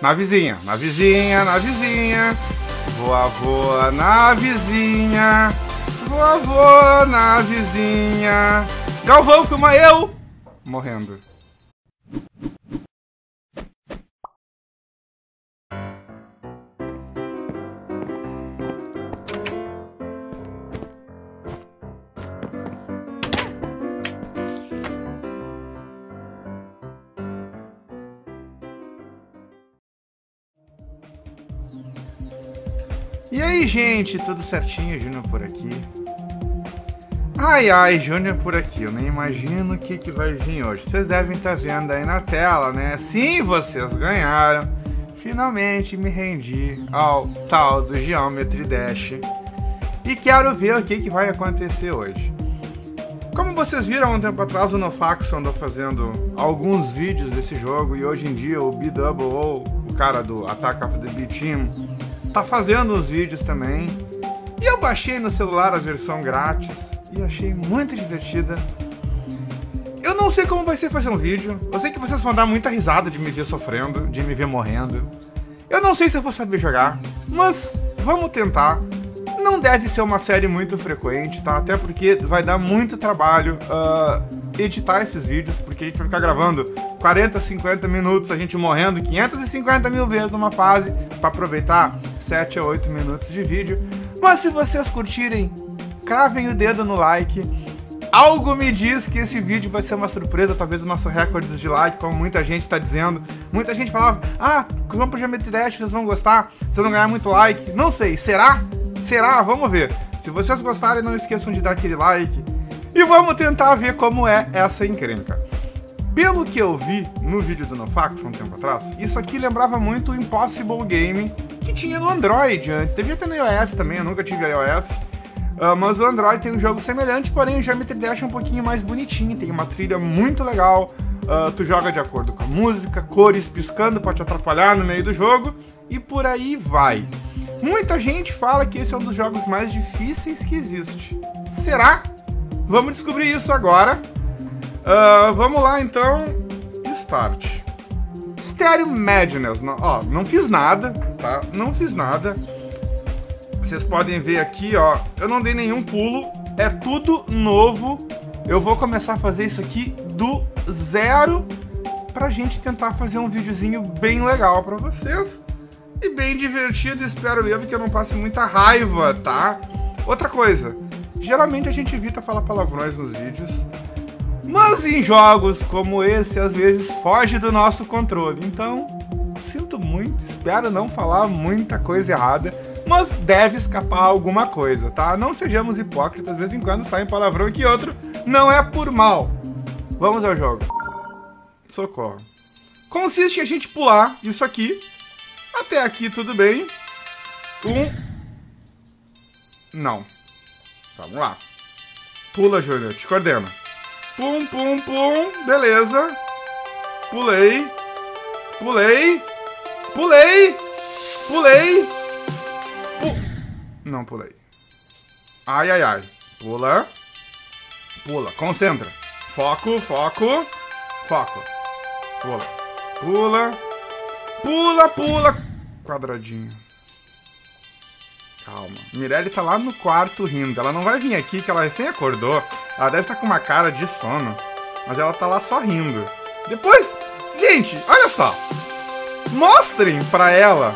Na vizinha, na vizinha, na vizinha. Voa, voa na vizinha. Voa, voa na vizinha. Galvão, filma eu! Morrendo. E aí, gente, tudo certinho? Júnior por aqui. Ai, ai, Júnior por aqui. Eu nem imagino o que, que vai vir hoje. Vocês devem estar vendo aí na tela, né? Sim, vocês ganharam. Finalmente me rendi ao tal do Geometry Dash. E quero ver o que, que vai acontecer hoje. Como vocês viram um tempo atrás, o NoFax andou fazendo alguns vídeos desse jogo e hoje em dia o B-Double ou o cara do Attack of the B-Team tá fazendo os vídeos também. E eu baixei no celular a versão grátis e achei muito divertida. Eu não sei como vai ser fazer um vídeo. Eu sei que vocês vão dar muita risada de me ver sofrendo, de me ver morrendo. Eu não sei se eu vou saber jogar, mas vamos tentar. Não deve ser uma série muito frequente, tá? Até porque vai dar muito trabalho uh, editar esses vídeos, porque a gente vai ficar gravando 40, 50 minutos, a gente morrendo 550 mil vezes numa fase, para aproveitar 7 a 8 minutos de vídeo. Mas se vocês curtirem, cravem o dedo no like. Algo me diz que esse vídeo vai ser uma surpresa, talvez o nosso recorde de like, como muita gente está dizendo. Muita gente falava, ah, vamos pro Geometry Dash, vocês vão gostar, se não ganhar muito like. Não sei, será? Será? Vamos ver. Se vocês gostarem, não esqueçam de dar aquele like. E vamos tentar ver como é essa encrenca. Pelo que eu vi no vídeo do NoFax um tempo atrás, isso aqui lembrava muito o Impossible Game que tinha no Android antes. Devia ter no iOS também, eu nunca tive iOS. Uh, mas o Android tem um jogo semelhante, porém o Geometry Dash é um pouquinho mais bonitinho, tem uma trilha muito legal. Uh, tu joga de acordo com a música, cores piscando pode te atrapalhar no meio do jogo e por aí vai. Muita gente fala que esse é um dos jogos mais difíceis que existe. Será? Vamos descobrir isso agora. Uh, vamos lá então. Start. Stereo Madness. Não, ó, não fiz nada, tá? Não fiz nada. Vocês podem ver aqui, ó. Eu não dei nenhum pulo. É tudo novo. Eu vou começar a fazer isso aqui do zero pra gente tentar fazer um videozinho bem legal pra vocês e bem divertido. Espero eu que eu não passe muita raiva, tá? Outra coisa, geralmente a gente evita falar palavrões nos vídeos, mas em jogos como esse, às vezes foge do nosso controle. Então, sinto muito, espero não falar muita coisa errada, mas deve escapar alguma coisa, tá? Não sejamos hipócritas, de vez em quando sai um palavrão aqui outro, não é por mal. Vamos ao jogo. Socorro. Consiste em a gente pular isso aqui até aqui tudo bem. Um. Não. Vamos lá. Pula, Júnior. Te coordena. Pum, pum, pum. Beleza. Pulei. Pulei. Pulei. Pulei. Pu Não pulei. Ai, ai, ai. Pula. Pula. Concentra. Foco, foco. Foco. Pula. Pula. Pula, pula quadradinho. Calma. Mirelle tá lá no quarto rindo. Ela não vai vir aqui, que ela recém acordou. Ela deve estar tá com uma cara de sono. Mas ela tá lá só rindo. Depois, gente, olha só. Mostrem pra ela.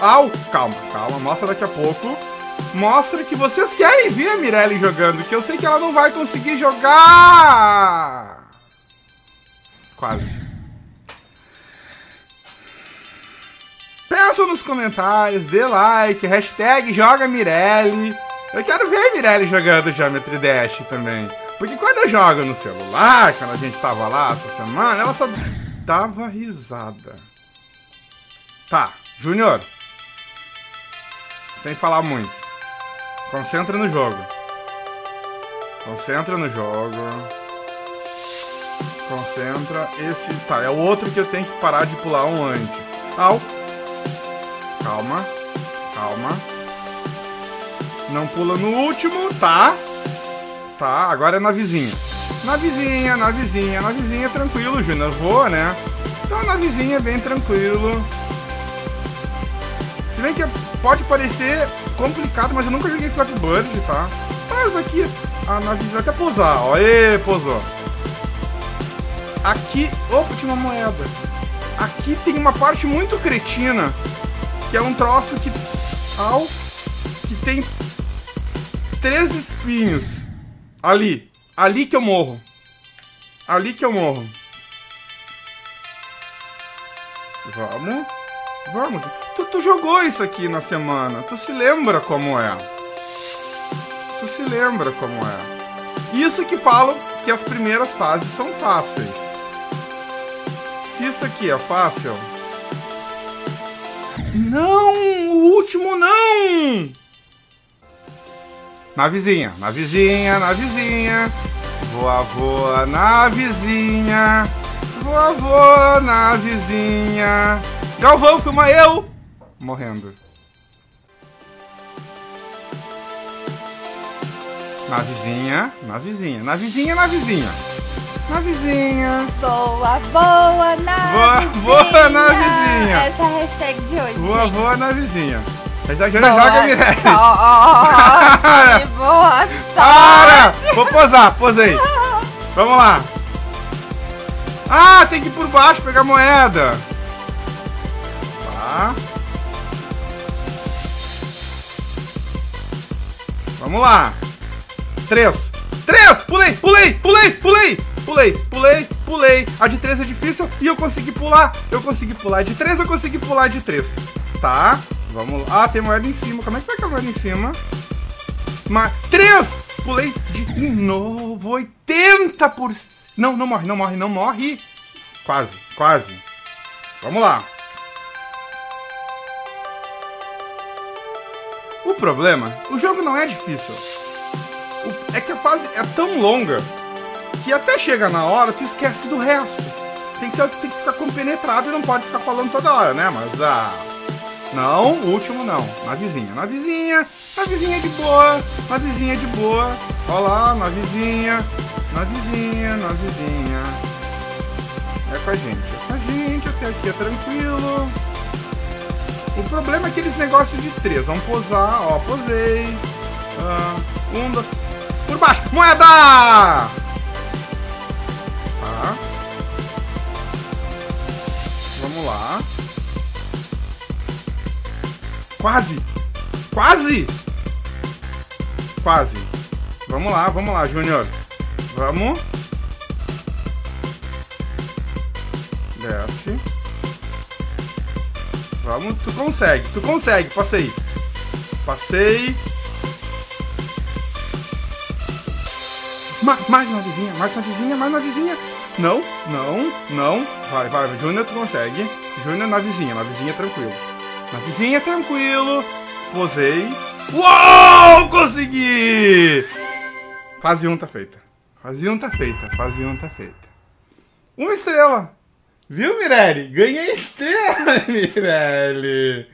Au, calma, calma. Mostra daqui a pouco. Mostra que vocês querem ver a Mirelle jogando. Que eu sei que ela não vai conseguir jogar. Quase. Peçam nos comentários, dê like, hashtag joga Mirelle. Eu quero ver a Mirelle jogando Geometry Dash também. Porque quando eu jogo no celular, quando a gente tava lá essa semana, ela só dava risada. Tá, Júnior. Sem falar muito. Concentra no jogo. Concentra no jogo. Concentra. Esse. Tá, é o outro que eu tenho que parar de pular um antes. Au. Calma. Calma. Não pula no último, tá? Tá, agora é na vizinha. Na vizinha, na vizinha, na vizinha, tranquilo, Júnior. Voa, né? Então a navezinha é bem tranquilo. Se bem que pode parecer complicado, mas eu nunca joguei Flappy Bird, tá? Mas aqui a navezinha até pousar. Ó, pousou. Aqui... Opa, tinha uma moeda. Aqui tem uma parte muito cretina, que é um troço que... Au, que tem três espinhos. Ali. Ali que eu morro. Ali que eu morro. Vamos. Vamos. Tu, tu jogou isso aqui na semana. Tu se lembra como é. Tu se lembra como é. Isso que falam que as primeiras fases são fáceis. Isso aqui é fácil... Não! O último não! Na vizinha, na vizinha, na vizinha. Voa, voa na vizinha. Voa, voa na vizinha. Galvão, filma eu! Morrendo. Na vizinha, na vizinha, na vizinha, na vizinha. Na vizinha. Voa, voa na voa, vizinha. Voa na vizinha. Essa é a hashtag de hoje, Voa, gente. voa na vizinha. Hashtag Júnior joga Mirelle. sorte, boa Para! sorte. Vou posar, posei. Vamos lá. Ah, tem que ir por baixo pegar moeda. Tá. Vamos lá. Três. Três! Pulei, pulei, pulei, pulei! Pulei, pulei, pulei. A de três é difícil e eu consegui pular. Eu consegui pular de três, eu consegui pular de três. Tá? Vamos lá. Ah, tem moeda em cima. Como é que vai com a moeda em cima? Mas. Três! Pulei de novo. 80 por. Não, não morre, não morre, não morre. Quase, quase. Vamos lá. O problema, o jogo não é difícil. É que a fase é tão longa que até chega na hora tu esquece do resto. Tem que tem que ficar compenetrado e não pode ficar falando toda hora, né? Mas ah. Não, último não. Na vizinha, na vizinha, na vizinha de boa, na vizinha de boa. Ó lá, na vizinha, na vizinha, na vizinha. É com a gente, é com a gente, até aqui é tranquilo. O problema é aqueles negócios de três. Vamos posar, ó, posei. Ah, um, dois. Por baixo, moeda! Quase! Quase! Quase. Vamos lá, vamos lá, Júnior. Vamos. Desce. Vamos, tu consegue, tu consegue, passei. Passei. Ma mais uma vizinha, mais uma vizinha, mais uma vizinha. Não, não, não. Vai, vai, Júnior, tu consegue. Júnior na vizinha, na vizinha tranquilo. Na vizinha tranquilo. Posei. Uou! Consegui! Fase 1 tá feita. Fase 1 tá feita, fase 1 tá feita. Uma estrela. Viu, Mirelle? Ganhei estrela, Mirelle.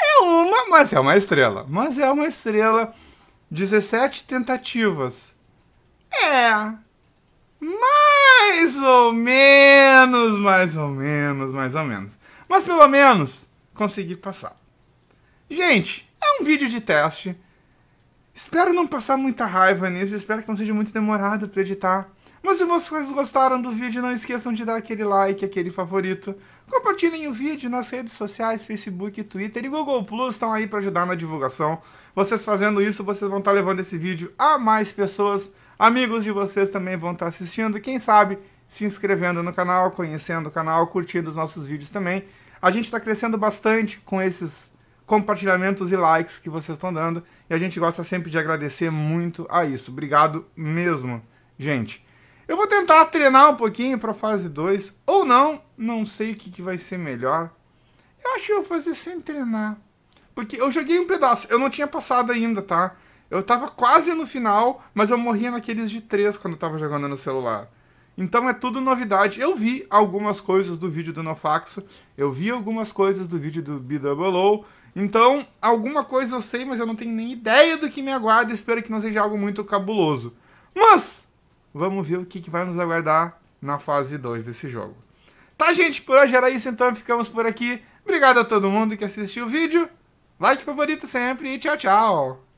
É uma, mas é uma estrela. Mas é uma estrela. 17 tentativas. É. Mais ou menos, mais ou menos, mais ou menos. Mas pelo menos consegui passar. Gente, é um vídeo de teste. Espero não passar muita raiva nisso, espero que não seja muito demorado para editar. Mas se vocês gostaram do vídeo, não esqueçam de dar aquele like, aquele favorito. Compartilhem o vídeo nas redes sociais, Facebook, Twitter e Google Plus estão aí para ajudar na divulgação. Vocês fazendo isso, vocês vão estar levando esse vídeo a mais pessoas. Amigos de vocês também vão estar assistindo. Quem sabe se inscrevendo no canal, conhecendo o canal, curtindo os nossos vídeos também. A gente está crescendo bastante com esses compartilhamentos e likes que vocês estão dando. E a gente gosta sempre de agradecer muito a isso. Obrigado mesmo, gente. Eu vou tentar treinar um pouquinho para fase 2, ou não, não sei o que, que vai ser melhor. Eu acho que eu vou fazer sem treinar. Porque eu joguei um pedaço, eu não tinha passado ainda, tá? Eu tava quase no final, mas eu morria naqueles de 3 quando eu tava jogando no celular. Então é tudo novidade. Eu vi algumas coisas do vídeo do Nofaxo, eu vi algumas coisas do vídeo do BWO. Então, alguma coisa eu sei, mas eu não tenho nem ideia do que me aguarda. Espero que não seja algo muito cabuloso. Mas, vamos ver o que, que vai nos aguardar na fase 2 desse jogo. Tá, gente? Por hoje era isso, então ficamos por aqui. Obrigado a todo mundo que assistiu o vídeo. Like favorito sempre e tchau, tchau.